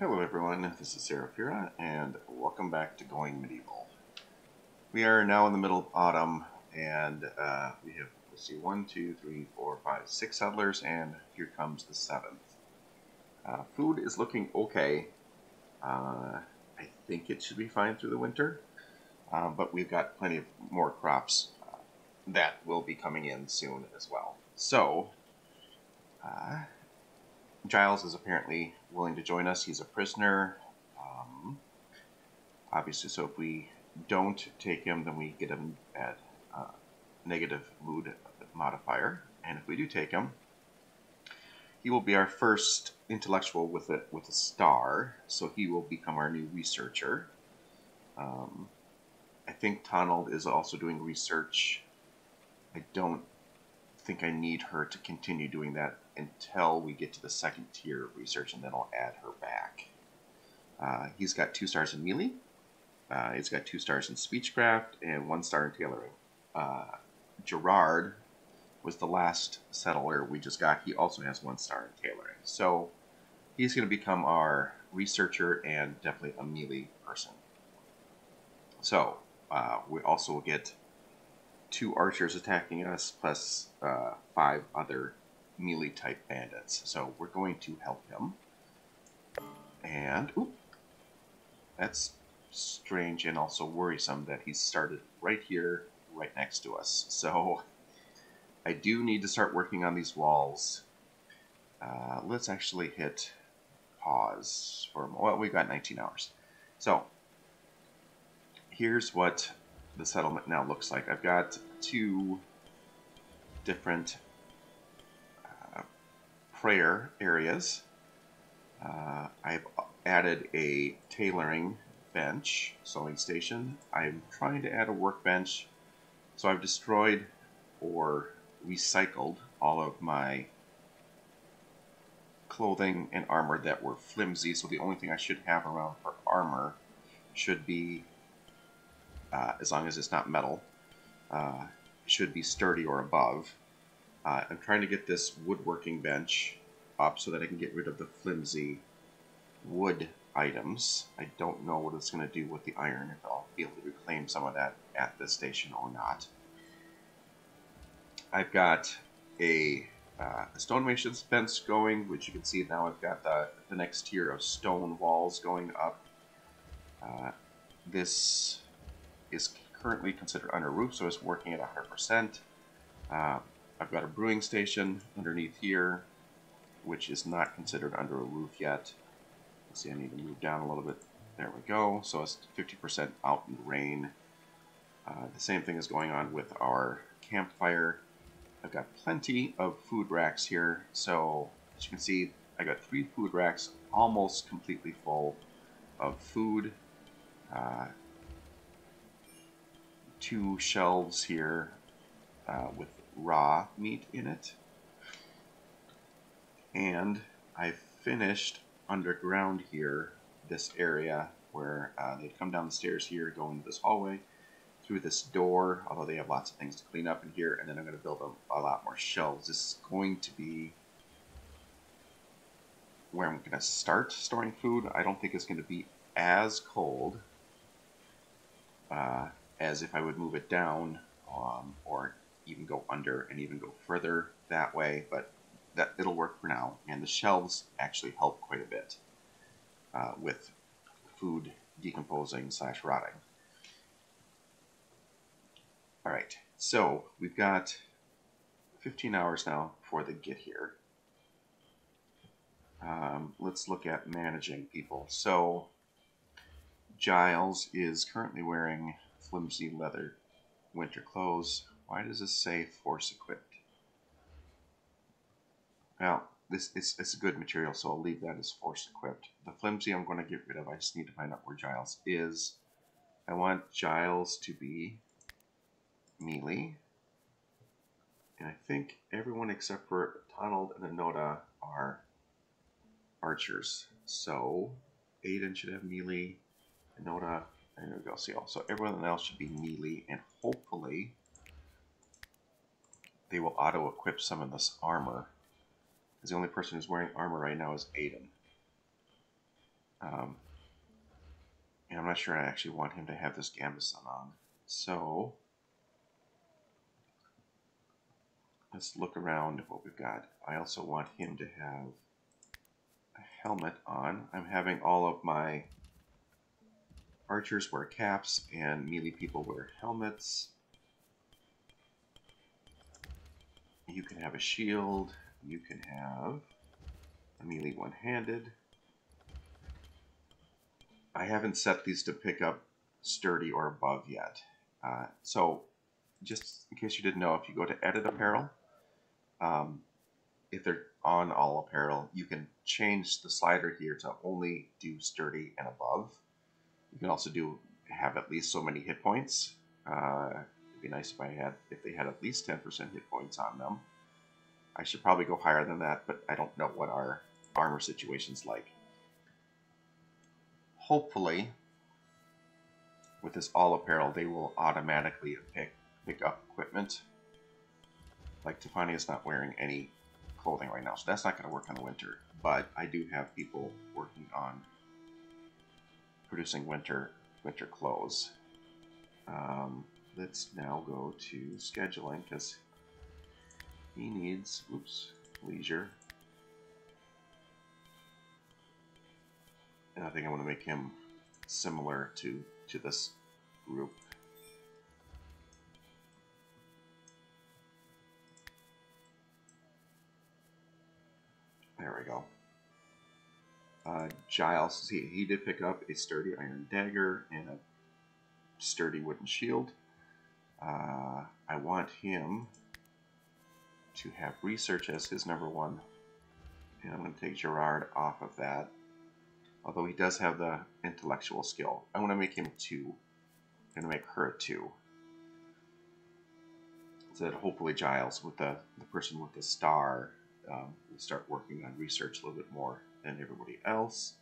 Hello everyone, this is Seraphira, and welcome back to Going Medieval. We are now in the middle of autumn, and uh, we have, let's see, one, two, three, four, five, six settlers, and here comes the seventh. Uh, food is looking okay. Uh, I think it should be fine through the winter, uh, but we've got plenty of more crops uh, that will be coming in soon as well. So, uh, Giles is apparently willing to join us. He's a prisoner. Um, obviously, so if we don't take him, then we get him at negative mood modifier. And if we do take him, he will be our first intellectual with a with a star. So he will become our new researcher. Um, I think Tonald is also doing research. I don't think I need her to continue doing that until we get to the second tier of research, and then I'll add her back. Uh, he's got two stars in melee. Uh, he's got two stars in speechcraft and one star in tailoring. Uh, Gerard was the last settler we just got. He also has one star in tailoring. So he's going to become our researcher and definitely a melee person. So uh, we also will get two archers attacking us plus uh, five other melee type bandits. So we're going to help him. And, oop, that's strange and also worrisome that he's started right here, right next to us. So I do need to start working on these walls. Uh, let's actually hit pause for, well, we've got 19 hours. So here's what the settlement now looks like. I've got two different prayer areas. Uh, I've added a tailoring bench, sewing station. I'm trying to add a workbench. So I've destroyed or recycled all of my clothing and armor that were flimsy. So the only thing I should have around for armor should be, uh, as long as it's not metal, uh, should be sturdy or above. Uh, I'm trying to get this woodworking bench up so that I can get rid of the flimsy wood items. I don't know what it's going to do with the iron, if I'll be able to reclaim some of that at the station or not. I've got a, uh, a stonemason fence going, which you can see now I've got the, the next tier of stone walls going up. Uh, this is currently considered under roof, so it's working at 100%. Uh, I've got a brewing station underneath here, which is not considered under a roof yet. Let's see, I need to move down a little bit. There we go. So it's 50% out in the rain. Uh, the same thing is going on with our campfire. I've got plenty of food racks here. So as you can see, I got three food racks almost completely full of food. Uh, two shelves here uh, with raw meat in it. And I finished underground here, this area where uh, they'd come down the stairs here, go into this hallway, through this door, although they have lots of things to clean up in here, and then I'm going to build a, a lot more shelves. This is going to be where I'm going to start storing food. I don't think it's going to be as cold uh, as if I would move it down um, or even go under and even go further that way, but that it'll work for now. And the shelves actually help quite a bit uh, with food decomposing slash rotting. All right, so we've got 15 hours now before they get here. Um, let's look at managing people. So Giles is currently wearing flimsy leather winter clothes. Why does this say force equipped? Well, this it's, it's a good material, so I'll leave that as force equipped. The flimsy I'm going to get rid of. I just need to find out where Giles is. I want Giles to be melee. And I think everyone except for Tonald and Anoda are archers. So Aiden should have melee. Anoda, and there we go. See, so everyone else should be melee, and hopefully they will auto-equip some of this armor. Because the only person who's wearing armor right now is Aiden. Um, and I'm not sure I actually want him to have this Gambeson on. So let's look around at what we've got. I also want him to have a helmet on. I'm having all of my archers wear caps and melee people wear helmets. You can have a shield. You can have a melee one-handed. I haven't set these to pick up sturdy or above yet. Uh, so just in case you didn't know, if you go to edit apparel, um, if they're on all apparel, you can change the slider here to only do sturdy and above. You can also do have at least so many hit points. Uh, be nice if I had if they had at least 10% hit points on them. I should probably go higher than that, but I don't know what our armor situation's like. Hopefully, with this all apparel, they will automatically pick pick up equipment. Like Tefani is not wearing any clothing right now, so that's not going to work in the winter. But I do have people working on producing winter winter clothes. Um, let's now go to scheduling because he needs, oops, leisure. And I think I want to make him similar to, to this group. There we go. Uh, Giles, he, he did pick up a sturdy iron dagger and a sturdy wooden shield. Uh, I want him to have research as his number one. And I'm going to take Gerard off of that. Although he does have the intellectual skill. I want to make him a two. I'm going to make her a two. So that hopefully Giles, with the, the person with the star, um, will start working on research a little bit more than everybody else.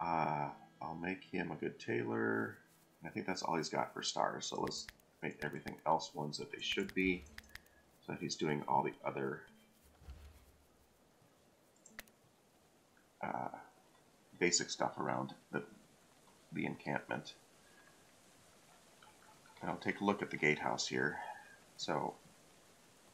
Uh, I'll make him a good tailor. I think that's all he's got for stars. So let's make everything else ones that they should be so that he's doing all the other uh, basic stuff around the, the encampment. Now take a look at the gatehouse here. So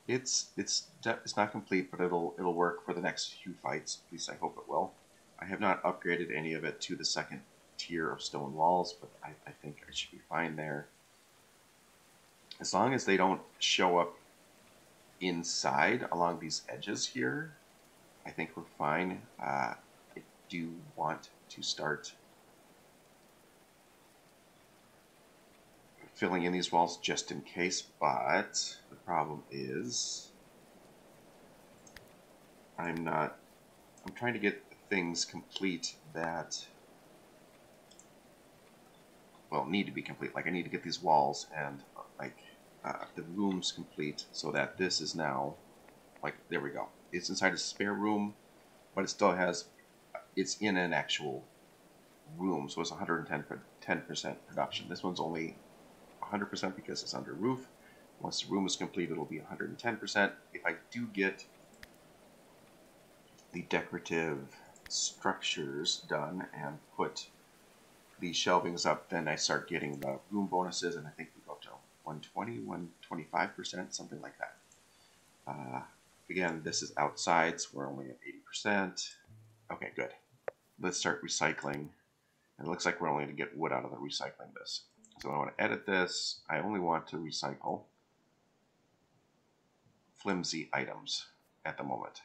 it's it's it's not complete, but it'll it'll work for the next few fights. At least I hope it will. I have not upgraded any of it to the second tier of stone walls, but I, I think I should be fine there. As long as they don't show up inside along these edges here, I think we're fine. Uh, I do want to start filling in these walls just in case, but the problem is I'm not, I'm trying to get things complete that, well, need to be complete. Like I need to get these walls and like uh, the rooms complete so that this is now like there we go. It's inside a spare room but it still has it's in an actual room so it's 110 percent production. This one's only 100 percent because it's under roof. Once the room is complete it'll be 110 percent. If I do get the decorative structures done and put these shelvings up then I start getting the room bonuses and I think we go to 120, 125%, something like that. Uh, again, this is outside, so we're only at 80%. Okay, good. Let's start recycling. And it looks like we're only going to get wood out of the recycling this. So I want to edit this. I only want to recycle flimsy items at the moment.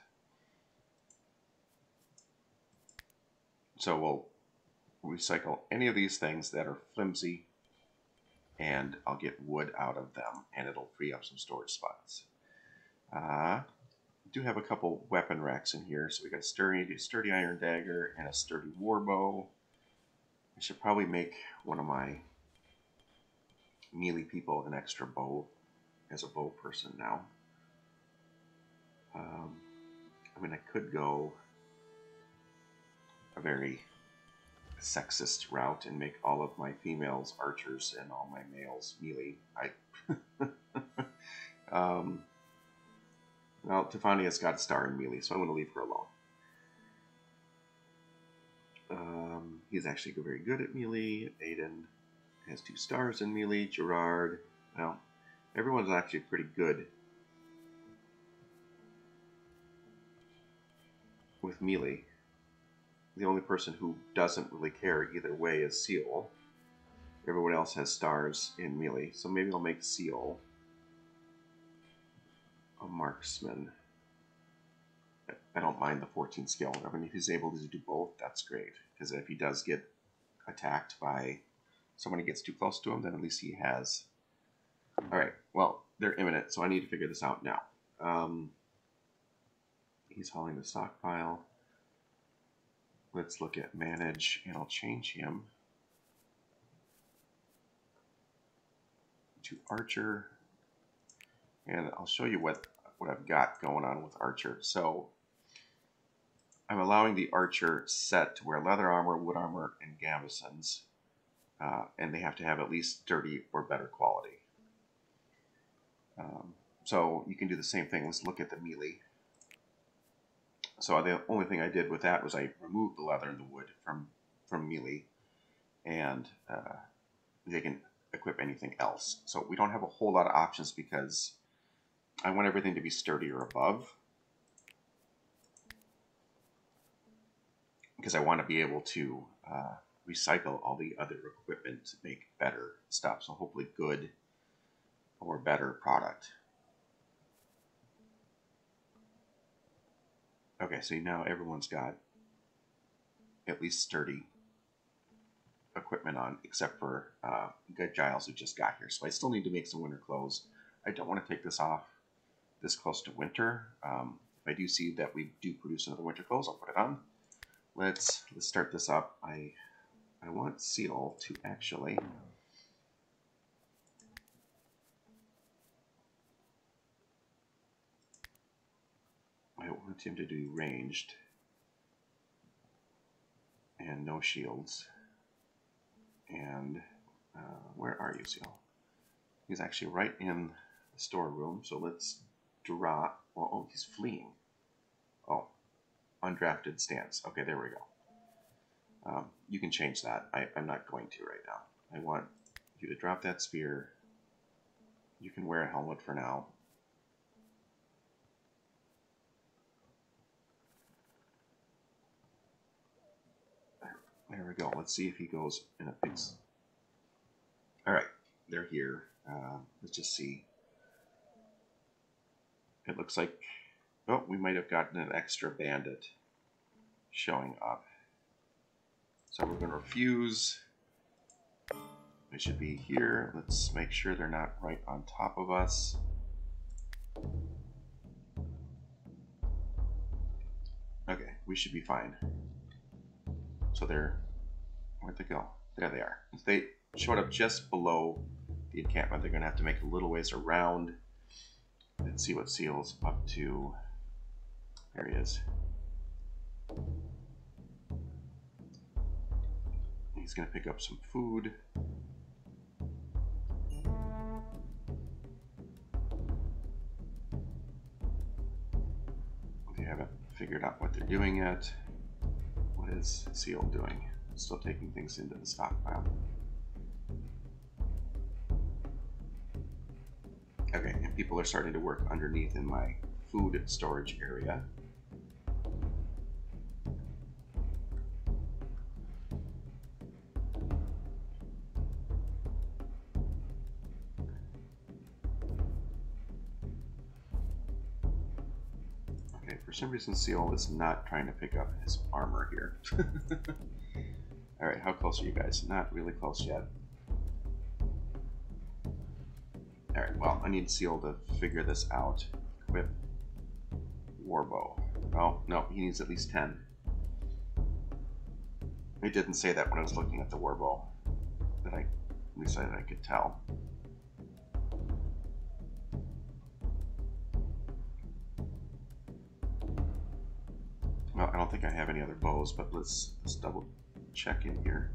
So we'll recycle any of these things that are flimsy and I'll get wood out of them and it'll free up some storage spots. Uh, do have a couple weapon racks in here. So we got a sturdy, sturdy iron dagger and a sturdy war bow. I should probably make one of my melee people an extra bow as a bow person now. Um, I mean, I could go a very sexist route and make all of my females archers and all my males melee. I um, well, Tefania's got star in melee, so I'm going to leave her alone. he's actually very good at melee. Aiden has two stars in melee. Gerard, well, everyone's actually pretty good with melee. The only person who doesn't really care either way is Seal. Everyone else has stars in melee, so maybe I'll make Seal a marksman. I don't mind the 14 skill. I mean, if he's able to do both, that's great. Because if he does get attacked by someone who gets too close to him, then at least he has. All right. Well, they're imminent, so I need to figure this out now. Um, he's hauling the stockpile. Let's look at manage, and I'll change him to Archer. And I'll show you what, what I've got going on with Archer. So I'm allowing the Archer set to wear leather armor, wood armor, and gambesons. Uh, and they have to have at least sturdy or better quality. Um, so you can do the same thing. Let's look at the melee. So the only thing I did with that was I removed the leather and the wood from from melee, and uh, they can equip anything else. So we don't have a whole lot of options because I want everything to be sturdy or above. Because I want to be able to uh, recycle all the other equipment to make better stuff. So hopefully good or better product. Okay, so now everyone's got at least sturdy equipment on, except for uh, Good Giles who just got here. So I still need to make some winter clothes. I don't want to take this off this close to winter. Um, if I do see that we do produce another winter clothes, I'll put it on. Let's let's start this up. I I want Seal to actually I want him to do ranged and no shields. And uh, where are you, Seal? He's actually right in the storeroom, so let's drop. Well, oh, he's fleeing. Oh, undrafted stance. Okay, there we go. Um, you can change that. I, I'm not going to right now. I want you to drop that spear. You can wear a helmet for now. There we go. Let's see if he goes in a big... Alright, they're here. Uh, let's just see. It looks like... Oh, we might have gotten an extra bandit showing up. So we're going to refuse. They should be here. Let's make sure they're not right on top of us. Okay, we should be fine. So they're, where'd they go? There they are. They showed up just below the encampment, they're going to have to make a little ways around and see what Seal's up to. There he is. He's going to pick up some food. They haven't figured out what they're doing yet is Seal doing? Still taking things into the stockpile. Okay, and people are starting to work underneath in my food storage area. For some reason, Seal is not trying to pick up his armor here. Alright, how close are you guys? Not really close yet. Alright, well, I need Seal to figure this out. Equip Warbow. Oh, no, he needs at least 10. It didn't say that when I was looking at the Warbow. That I, at least I, I could tell. Think I have any other bows, but let's, let's double check in here.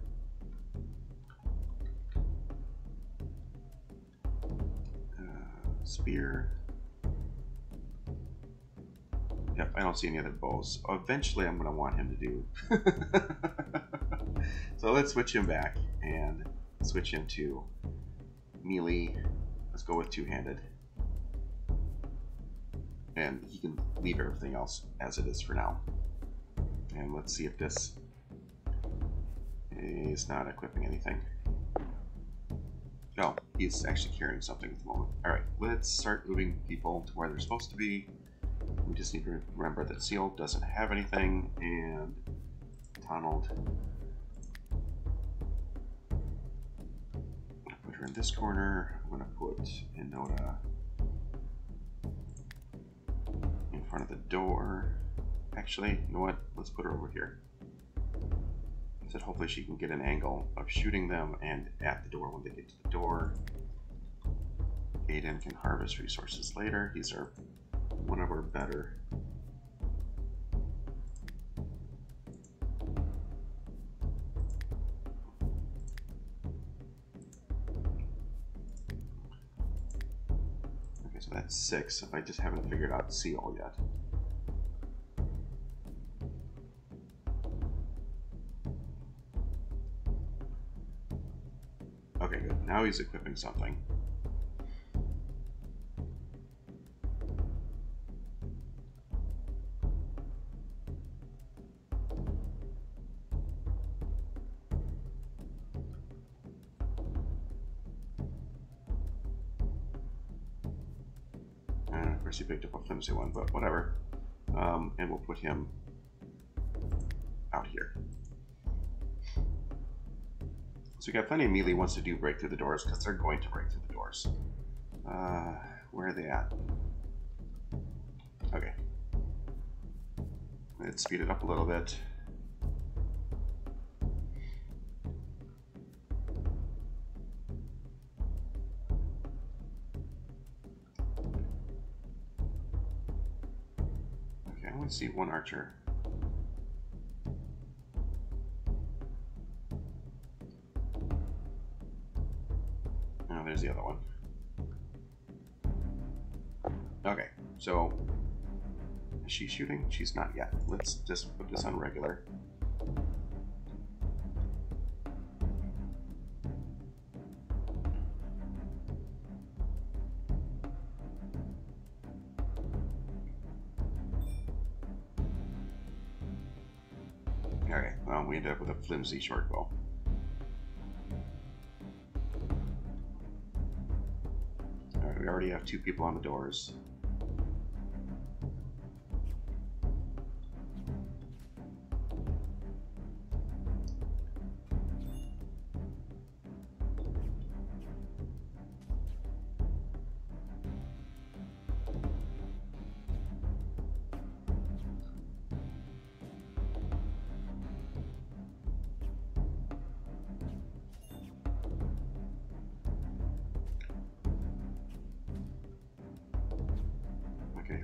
Uh, spear. Yep, I don't see any other bows. Eventually, I'm going to want him to do So let's switch him back and switch him to melee. Let's go with two-handed. And he can leave everything else as it is for now. And let's see if this is not equipping anything. No, he's actually carrying something at the moment. Alright, let's start moving people to where they're supposed to be. We just need to remember that Seal doesn't have anything, and Donald. I'm gonna put her in this corner. I'm gonna put Enoda in front of the door. Actually, you know what? Let's put her over here. So hopefully she can get an angle of shooting them and at the door when they get to the door. Aiden can harvest resources later. These are one of our better Okay, so that's six. If I just haven't figured out seal yet. Now he's equipping something. And of course he picked up a flimsy one, but whatever. Um, and we'll put him So we got plenty of melee wants to do break through the doors because they're going to break through the doors. Uh, where are they at? Okay. Let's speed it up a little bit. Okay, I want to see one archer. So is she shooting? She's not yet. Let's just put this on regular. Okay, well, we ended up with a flimsy short bow. Alright, we already have two people on the doors.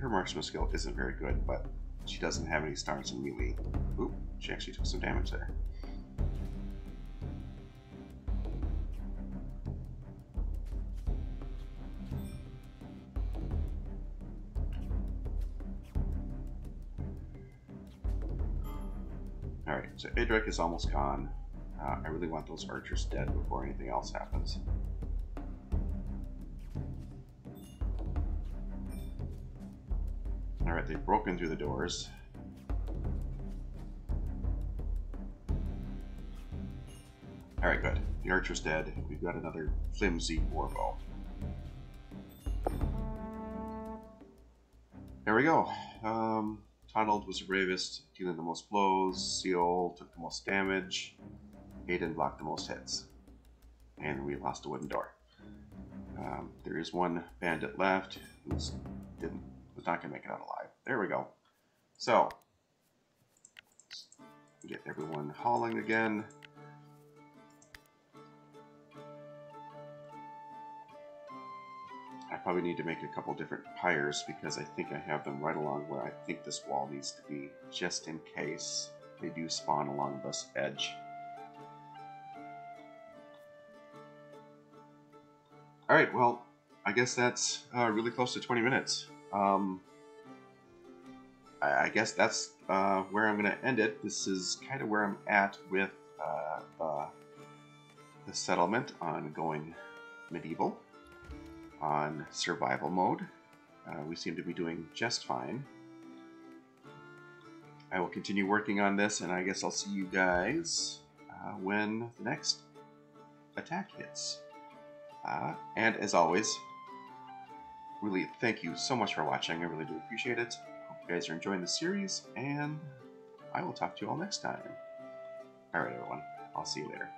Her marksman skill isn't very good, but she doesn't have any stars in melee. Oop, she actually took some damage there. Alright, so Idrik is almost gone. Uh, I really want those archers dead before anything else happens. Alright, they've broken through the doors. Alright, good. The archer's dead. We've got another flimsy warbow. There we go. Um, was the bravest, dealing the most blows. Seal took the most damage. Aiden blocked the most hits. And we lost a wooden door. Um, there is one bandit left who didn't not gonna make it out alive. There we go. So get everyone hauling again. I probably need to make a couple different pyres because I think I have them right along where I think this wall needs to be, just in case they do spawn along this edge. Alright, well, I guess that's uh, really close to 20 minutes. Um, I, I guess that's uh, where I'm going to end it. This is kind of where I'm at with uh, the, the settlement on going medieval on survival mode. Uh, we seem to be doing just fine. I will continue working on this, and I guess I'll see you guys uh, when the next attack hits. Uh, and as always, really thank you so much for watching. I really do appreciate it. Hope you guys are enjoying the series, and I will talk to you all next time. Alright, everyone. I'll see you later.